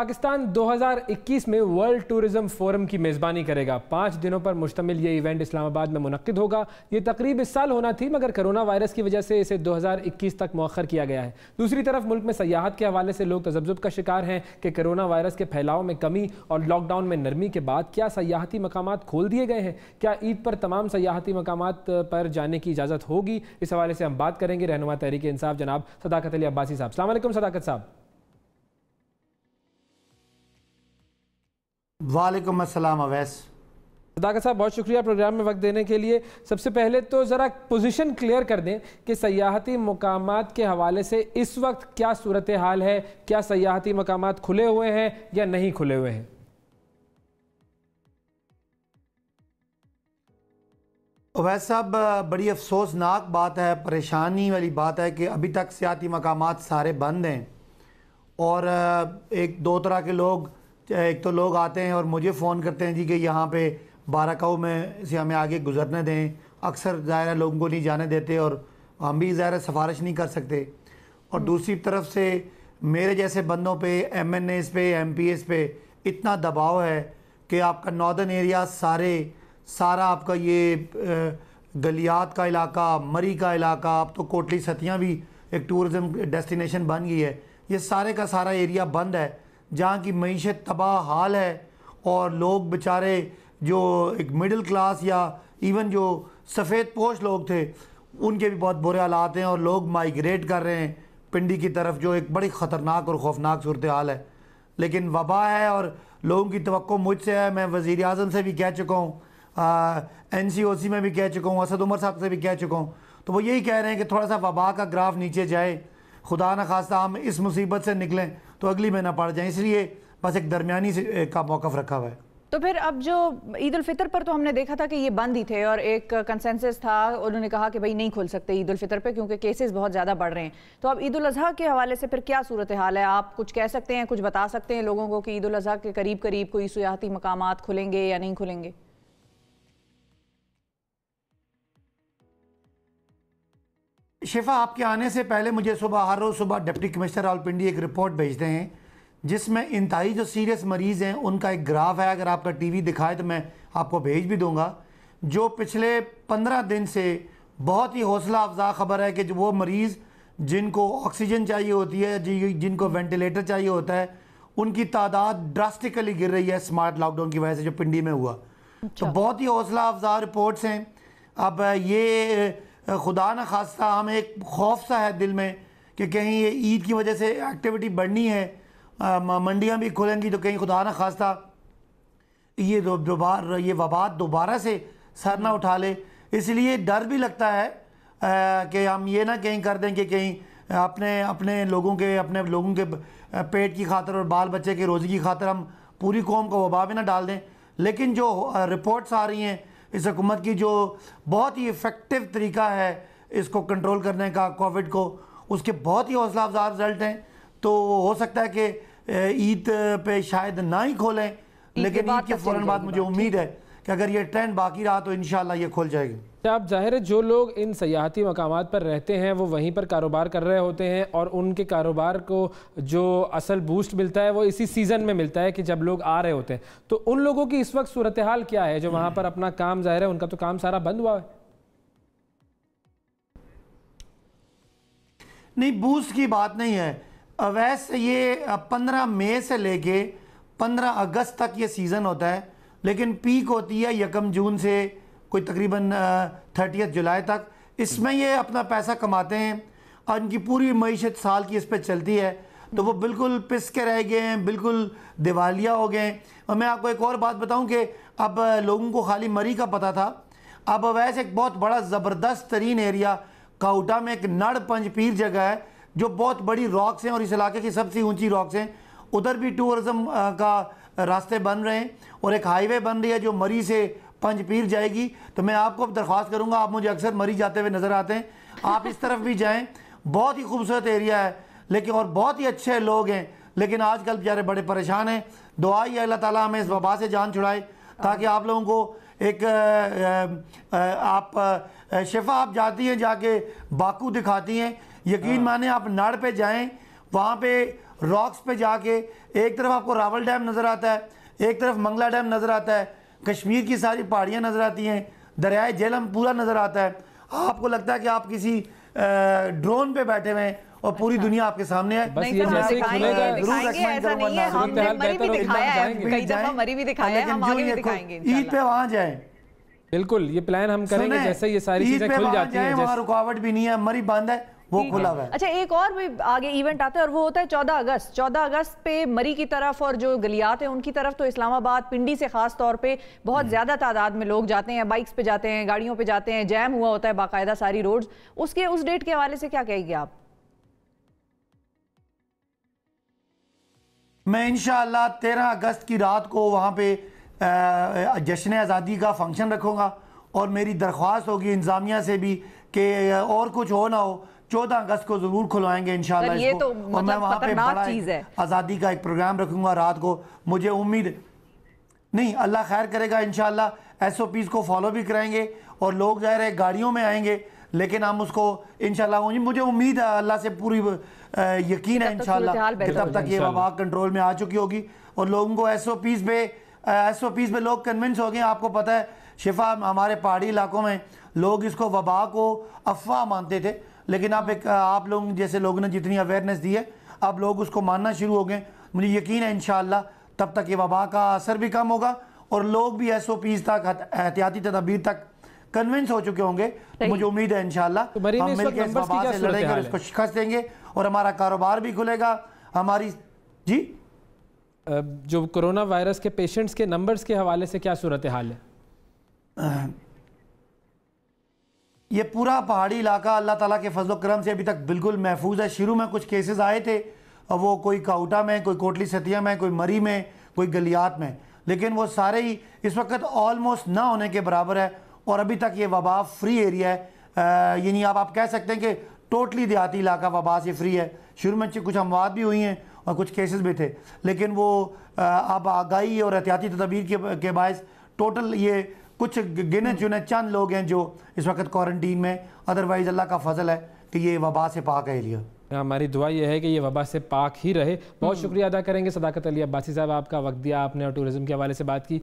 पाकिस्तान 2021 में world tourism forum की मेज़बानी करेगा। पाँच दिनों पर मुश्तमिल ये इवेंट इस्लामाबाद में मुनद होगा। ये तकरीब इस साल होना थी, मगर कोरोना वायरस की वजह से इसे 2021 तक मौखर किया गया है। दूसरी तरफ़ मुल्क में सयाहत के हवाले से लोग तजब्जुब का शिकार हैं कि कोरोना वायरस के फैलाव में कमी और लॉकडाउन में नरमी के बाद क्या सयाहती मकाम खोल दिए गए हैं? क्या ईद पर तमाम सयाहती मकाम पर जाने की इजाज़त होगी? इस हवाले से हम बात करेंगे। रहनुमा तहरीक इंसाफ जनाब सदाकत अली अब्बासी साहब। सलाम सदाकत साहब। वालेकुम अस्सलाम अवैस। सदाकत साहब बहुत शुक्रिया प्रोग्राम में वक्त देने के लिए। सबसे पहले तो ज़रा पोजीशन क्लियर कर दें कि सयाहती मकाम के हवाले से इस वक्त क्या सूरत हाल है क्या सयाहती मकाम खुले हुए हैं या नहीं खुले हुए हैं। अवैस साहब बड़ी अफसोसनाक बात है परेशानी वाली बात है कि अभी तक सियाती मकाम सारे बंद हैं। और एक दो तरह के लोग एक तो लोग आते हैं और मुझे फ़ोन करते हैं जी कि यहाँ पे बाराकाऊ में से हमें आगे गुजरने दें। अक्सर ज़ाहिर लोगों को नहीं जाने देते और हम भी ज़ाहिर सिफारिश नहीं कर सकते। और दूसरी तरफ़ से मेरे जैसे बंदों पे एम एन एस पे एम पी एस पे इतना दबाव है कि आपका नॉर्दर्न एरिया सारे सारा आपका ये गलियात का इलाका मरी का इलाका अब तो कोटली सतियाँ भी एक टूरिज़म डेस्टिनेशन बन गई है। ये सारे का सारा एरिया बंद है। जहाँ की मीशत तबाह हाल है और लोग बेचारे जो एक मिडिल क्लास या इवन जो सफ़ेद पोश लोग थे, उनके भी बहुत बुरे हालात हैं और लोग माइग्रेट कर रहे हैं। पिंडी की तरफ़ जो एक बड़ी ख़तरनाक और खौफनाक सूरत हाल है। लेकिन वबा है और लोगों की तो मुझसे है, मैं वज़ी अजम से भी कह चुका हूँ एन सी ओ सी में भी कह चुका हूँ, असद उमर साहब से भी कह चुका हूँ। तो वो यही कह रहे हैं कि थोड़ा सा वबा का ग्राफ नीचे जाए खुदा न खास्ता हम इस मुसीबत से निकलें तो अगली महीना पड़ जाए। इसलिए बस एक दरमियानी का मौकफ रखा हुआ है। तो फिर अब जो ईद फितर पर तो हमने देखा था कि ये बंद ही थे और एक कंसेंसस था, उन्होंने कहा कि भाई नहीं खोल सकते ईद फितर पे क्योंकि केसेस बहुत ज़्यादा बढ़ रहे हैं। तो अब ईद अजहा के हवाले से फिर क्या सूरत हाल है? आप कुछ कह सकते हैं, कुछ बता सकते हैं लोगों को कि ईद अजहा के करीब करीब कोई सियाती मकाम खुलेंगे या नहीं खुलेंगे? शिफा आपके आने से पहले मुझे सुबह हर रोज़ सुबह डिप्टी कमिश्नर रावलपिंडी एक रिपोर्ट भेजते हैं जिसमें इंतहाई जो सीरियस मरीज़ हैं उनका एक ग्राफ है। अगर आपका टीवी दिखाए तो मैं आपको भेज भी दूँगा। जो पिछले पंद्रह दिन से बहुत ही हौसला अफजा खबर है कि जो वो मरीज़ जिनको ऑक्सीजन चाहिए होती है जिनको वेंटिलेटर चाहिए होता है उनकी तादाद ड्रास्टिकली गिर रही है स्मार्ट लॉकडाउन की वजह से जो पिंडी में हुआ। तो अच्छा। तो बहुत ही हौसला अफजा रिपोर्ट्स हैं। अब ये खुदा न खास्ता, हमें एक खौफ सा है दिल में कि कहीं ये ईद की वजह से एक्टिविटी बढ़नी है मंडियाँ भी खुलेंगी तो कहीं खुदा न खास्ता ये दोबारा, ये वबाद दोबारा से सर ना उठा ले। इसलिए डर भी लगता है कि हम ये ना कहीं कर दें कि कहीं अपने अपने लोगों के, अपने लोगों के पेट की खातर और बाल बच्चे के रोज़ी की खातर हम पूरी कौम को वबा भी ना डाल दें। लेकिन जो रिपोर्ट्स आ रही हैं इस हकूमत की जो बहुत ही इफ़ेक्टिव तरीका है इसको कंट्रोल करने का कोविड को उसके बहुत ही हौसला अफजा रिज़ल्ट हैं। तो हो सकता है कि ईद पे शायद ना ही खोलें लेकिन ईद के फ़ौर बाद मुझे उम्मीद है। कि अगर ये ट्रेंड बाकी रहा तो इन ये खोल जाएगी। आप ज़ाहिर है जो लोग इन सयाहती मकाम पर रहते हैं वो वहीं पर कारोबार कर रहे होते हैं और उनके कारोबार को जो असल बूस्ट मिलता है वो इसी सीज़न में मिलता है कि जब लोग आ रहे होते हैं। तो उन लोगों की इस वक्त सूरत हाल क्या है? जो वहाँ पर अपना काम ज़ाहिर है उनका तो काम सारा बंद हुआ है। नहीं बूस्ट की बात नहीं है। वैसे ये पंद्रह मई से लेके पंद्रह अगस्त तक ये सीज़न होता है। लेकिन पीक होती है यकम जून से कोई तकरीबन थर्टी जुलाई तक। इसमें ये अपना पैसा कमाते हैं और इनकी पूरी मीशत साल की इस पर चलती है। तो वो बिल्कुल पिस के रह गए हैं, बिल्कुल दिवालिया हो गए और मैं आपको एक और बात बताऊँ कि अब लोगों को खाली मरी का पता था। अब वैसे एक बहुत बड़ा ज़बरदस्त तरीन एरिया काउटा में एक नड़ पंजपीर जगह है, जो बहुत बड़ी रॉक्स हैं और इस इलाके की सबसे ऊँची रॉक्स हैं। उधर भी टूरिज़म का रास्ते बन रहे हैं और एक हाईवे बन रही है जो मरी से पंज पीर जाएगी। तो मैं आपको दरख्वास्त करूँगा आप मुझे अक्सर मरी जाते हुए नज़र आते हैं। आप इस तरफ़ भी जाएँ बहुत ही खूबसूरत एरिया है लेकिन और बहुत ही अच्छे लोग हैं लेकिन आजकल बेचारे बड़े परेशान हैं। दुआ ही अल्लाह ताला हमें इस वबा से जान छुड़ाए ताकि आप लोगों को एक आप शिफा आप जाती हैं जाके बाकू दिखाती हैं। यकीन हाँ। माने आप नाड़ पे जाएँ वहाँ पे रॉक्स पे जाके एक तरफ़ आपको रावल डैम नज़र आता है एक तरफ़ मंगला डैम नज़र आता है कश्मीर की सारी पहाड़ियाँ नज़र आती हैं दरियाए जेलम पूरा नज़र आता है। आपको लगता है कि आप किसी ड्रोन पे बैठे हुए हैं और पूरी अच्छा। दुनिया आपके सामने है? बस ये जैसे ही खुलेगा है। है है ईद पे। वहाँ जाए। बिल्कुल ये प्लान हम करेंगे जैसे ये सारी चीज़ें खुल जाती हैं वहाँ रुकावट भी नहीं है मरी बंद है। वो खुला हुआ है। अच्छा एक और भी आगे इवेंट आता है और वो होता है चौदह अगस्त। चौदह अगस्त पे मरी की तरफ़ और जो गलियात हैं उनकी तरफ़ तो इस्लामाबाद पिंडी से खास तौर पे बहुत ज़्यादा तादाद में लोग जाते हैं बाइक्स पे जाते हैं गाड़ियों पे जाते हैं जैम हुआ होता है बाकायदा सारी रोड्स उसके उस डेट के हवाले से क्या कहेंगे आप? मैं इंशाल्लाह तेरह अगस्त की रात को वहाँ पे जश्न आज़ादी का फ़ंक्शन रखूँगा और मेरी दरख्वास्त होगी इंतज़ामिया से भी कि और कुछ हो ना हो चौदह अगस्त को ज़रूर खुलवाएँगे ये तो और मैं मतलब वहाँ पे बड़ा चीज़ है। आज़ादी का एक प्रोग्राम रखूँगा रात को। मुझे उम्मीद नहीं अल्लाह खैर करेगा इंशाल्लाह। एस ओ पीज़ को फॉलो भी कराएँगे और लोग ज़ाहिर है गाड़ियों में आएँगे लेकिन हम उसको इंशाल्लाह मुझे मुझे उम्मीद है अल्लाह से पूरी यकीन है कि तब तक ये वबा कंट्रोल में आ चुकी होगी। और लोगों को एस ओ पीज़ पे एस ओ पीज़ पे लोग कन्विंस हो गए आपको पता है शिफा हमारे पहाड़ी इलाकों में लोग इसको वबा को अफवाह मानते थे। लेकिन अब एक आप लोग जैसे लोगों ने जितनी अवेयरनेस दी है अब लोग उसको मानना शुरू हो गए मुझे यकीन है इंशाल्लाह तब तक ये वबा का असर भी कम होगा और लोग भी एस ओ पीज़ तक एहतियाती तदाबीर तक कन्विंस हो चुके होंगे। तो मुझे उम्मीद है इंशाल्लाह तो हम मिलकर इस वबा से लड़ेंगे और इसको शिकस्त देंगे और हमारा कारोबार भी खुलेगा। हमारी जी? जो कोरोना वायरस के पेशेंट्स के नंबर्स के हवाले से क्या सूरत हाल है? ये पूरा पहाड़ी इलाका अल्लाह ताला के फजल करम से अभी तक बिल्कुल महफूज है। शुरू में कुछ केसेस आए थे वो कोई काउटा में कोई कोटली सतिया में कोई मरी में कोई गलियात में। लेकिन वो सारे ही इस वक्त ऑलमोस्ट ना होने के बराबर है और अभी तक ये वबा फ्री एरिया है। यानी आप आप कह सकते हैं कि टोटली देहाती इलाका वबा से फ्री है। शुरू में कुछ अमवात भी हुई हैं और कुछ केसेस भी थे। लेकिन वो अब आगाही और एहतियाती तदबीर के, के बायस टोटल ये कुछ गिने चुने चंद लोग हैं जो इस वक्त क्वारंटीन में अदरवाइज़ अल्लाह का फजल है कि ये वबा से पाक है लिया हमारी दुआ यह है कि ये वबा से पाक ही रहे। बहुत शुक्रिया अदा करेंगे सदाकत अली अब्बासी साहब आपका वक्त दिया आपने और टूरिज़्म के हवाले से बात की।